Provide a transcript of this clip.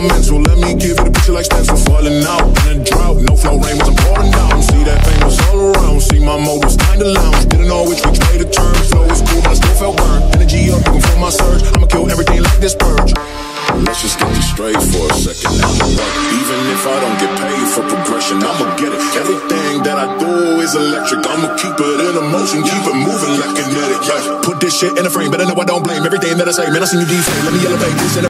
my mental. Let me give you the picture like stencil. Falling out in a drought. No flow rain was I'm pouring down. See that thing was all around. See my mode was kinda lounge. Didn't know which which way to turn. Flow was cool, but I still felt burned. Energy up, looking for my surge. I'ma kill everything like this purge. Let's just get this straight for a second. Even if I don't get paid for progression, I'ma get it. Everything that I do is electric. I'ma keep it in a motion, keep it moving like kinetic. Yeah. Put this shit in a frame, I know I don't blame everything that I say. Man, I seen you deflate. Let me elevate this in a